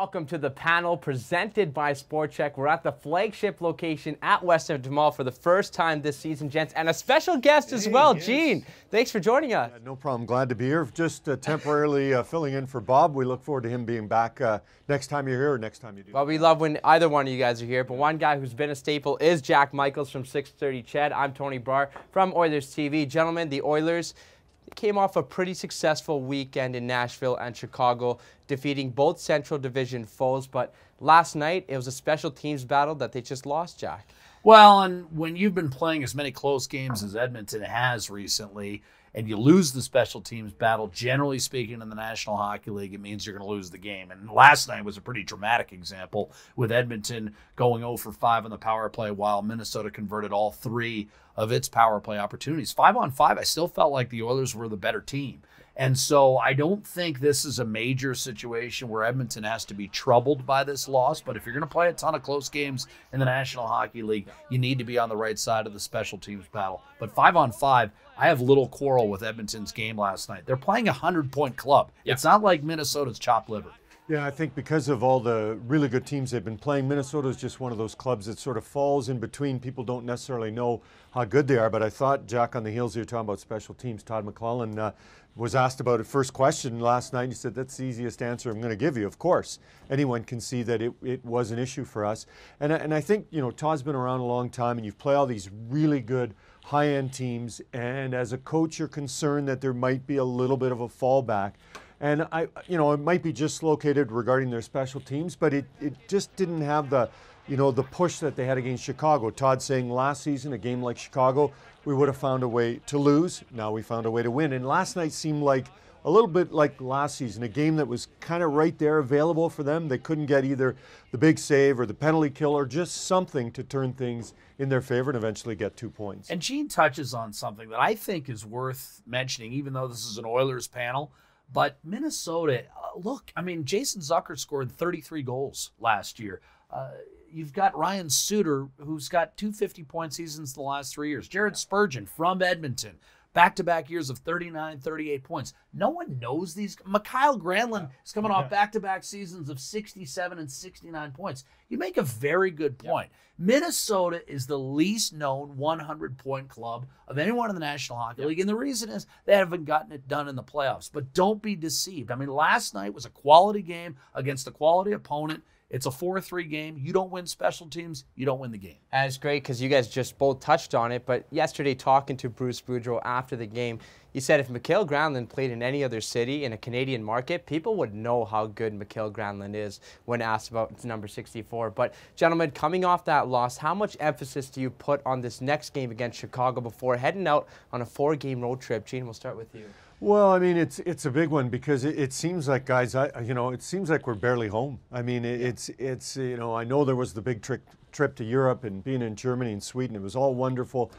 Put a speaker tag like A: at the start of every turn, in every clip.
A: Welcome to the panel presented by Sport Chek. We're at the flagship location at West Edmonton Mall for the first time this season, gents, and a special guest as
B: Hey,
A: well,
B: yes.
A: Gene. Thanks for joining us.
B: No problem. Glad to be here. Just uh, temporarily uh, filling in for Bob. We look forward to him being back uh, next time you're here or next time you do.
A: Well, we love when either one of you guys are here, but one guy who's been a staple is Jack Michaels from 630 Ched. I'm Tony Brar from Oilers TV. Gentlemen, the Oilers came off a pretty successful weekend in Nashville and Chicago, defeating both Central Division foes, but last night it was a special teams battle that they just lost, Jack.
C: Well, and when you've been playing as many close games as Edmonton has recently, and you lose the special teams battle, generally speaking, in the National Hockey League, it means you're going to lose the game. And last night was a pretty dramatic example with Edmonton going 0 for 5 on the power play while Minnesota converted all three of its power play opportunities. Five on five, I still felt like the Oilers were the better team. And so I don't think this is a major situation where Edmonton has to be troubled by this loss. But if you're going to play a ton of close games in the National Hockey League, you need to be on the right side of the special teams battle. But five on five, I have little quarrel with Edmonton's game last night. They're playing a 100 point club. It's not like Minnesota's chopped liver.
B: Yeah, I think because of all the really good teams they've been playing, Minnesota is just one of those clubs that sort of falls in between. People don't necessarily know how good they are. But I thought, Jack, on the heels you're talking about special teams, Todd McLellan uh, was asked about it first question last night. He said, That's the easiest answer I'm going to give you. Of course, anyone can see that it, it was an issue for us. And, I- and I think, you know, Todd's been around a long time, and you've played all these really good high end teams. And as a coach, you're concerned that there might be a little bit of a fallback. And I, you know, it might be just located regarding their special teams, but it, it just didn't have the, you know, the push that they had against Chicago. Todd saying last season, a game like Chicago, we would have found a way to lose. Now we found a way to win. And last night seemed like a little bit like last season, a game that was kind of right there available for them. They couldn't get either the big save or the penalty kill or just something to turn things in their favor and eventually get two points.
C: And Gene touches on something that I think is worth mentioning, even though this is an Oilers panel. But Minnesota, uh, look, I mean, Jason Zucker scored 33 goals last year. Uh, you've got Ryan Suter, who's got 250 point seasons the last three years. Jared Spurgeon from Edmonton, back to back years of 39, 38 points. No one knows these. Mikael Granlund is coming off back to back seasons of 67 and 69 points. You make a very good point. Minnesota is the least known 100 point club of anyone in the National Hockey League. And the reason is they haven't gotten it done in the playoffs. But don't be deceived. I mean, last night was a quality game against a quality opponent. It's a 4 3 game. You don't win special teams, you don't win the game.
A: It's great because you guys just both touched on it. But yesterday, talking to Bruce Boudreau after the game, he said if Mikael Granlund played in any other city in a Canadian market, people would know how good Mikael Granlund is when asked about number 64. But, gentlemen, coming off that loss, how much emphasis do you put on this next game against Chicago before heading out on a four game road trip? Gene, we'll start with you.
B: Well, I mean, it's it's a big one because it, it seems like guys, I you know, it seems like we're barely home. I mean, it, it's it's you know, I know there was the big trick, trip to Europe and being in Germany and Sweden, it was all wonderful,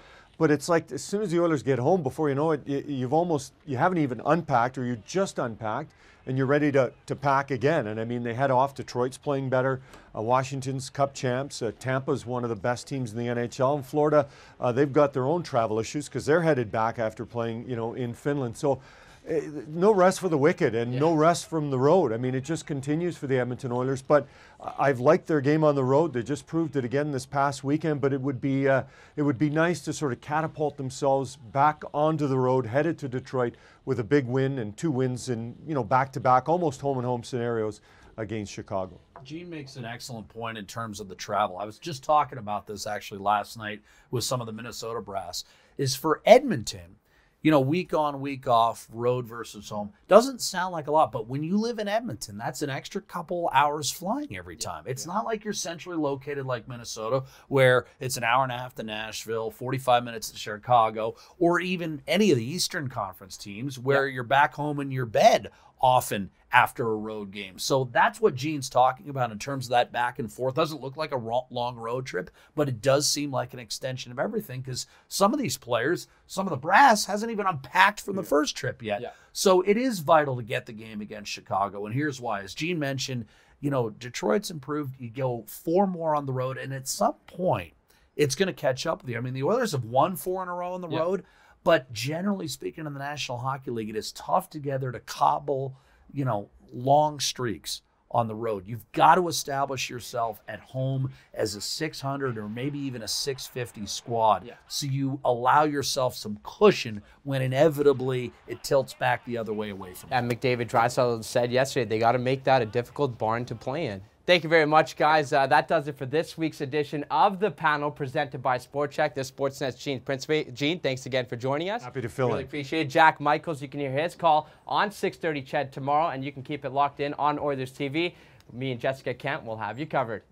B: but it's like as soon as the Oilers get home, before you know it, you, you've almost you haven't even unpacked or you just unpacked and you're ready to, to pack again. And I mean, they head off. Detroit's playing better. Uh, Washington's Cup champs. Uh, Tampa's one of the best teams in the NHL. And Florida, uh, they've got their own travel issues because they're headed back after playing, you know, in Finland. So. Uh, No rest for the wicked and no rest from the road. I mean, it just continues for the Edmonton Oilers. But I- I've liked their game on the road. They just proved it again this past weekend. But it would be uh, it would be nice to sort of catapult themselves back onto the road, headed to Detroit with a big win and two wins in you know back to back, almost home and home scenarios against Chicago.
C: Gene makes an excellent point in terms of the travel. I was just talking about this actually last night with some of the Minnesota brass. Is for Edmonton, you know, week on, week off, road versus home doesn't sound like a lot, but when you live in Edmonton, that's an extra couple hours flying every time. It's not like you're centrally located like Minnesota, where it's an hour and a half to Nashville, 45 minutes to Chicago, or even any of the Eastern Conference teams where you're back home in your bed often after a road game. So that's what Gene's talking about in terms of that back and forth. Doesn't look like a long road trip, but it does seem like an extension of everything because some of these players, some of the brass hasn't even unpacked from the first trip yet.
A: Yeah.
C: So it is vital to get the game against Chicago. And here's why. As Gene mentioned, you know, Detroit's improved. You go four more on the road, and at some point, it's going to catch up with you. I mean, the Oilers have won four in a row on the
A: Yeah.
C: road, but generally speaking, in the National Hockey League, it is tough together to cobble, you know, long streaks on the road. You've got to establish yourself at home as a 600 or maybe even a 650 squad.
A: Yeah.
C: So you allow yourself some cushion when inevitably it tilts back the other way away from you.
A: And McDavid Draisaitl said yesterday they got to make that a difficult barn to play in. Thank you very much, guys. Uh, that does it for this week's edition of the panel presented by Sport Chek. This Sportsnet's Gene Principe. Gene, thanks again for joining us.
B: Happy to fill
A: really
B: in.
A: appreciate it. Jack Michaels, you can hear his call on 6:30 Ched tomorrow, and you can keep it locked in on Oilers TV. Me and Jessica Kent will have you covered.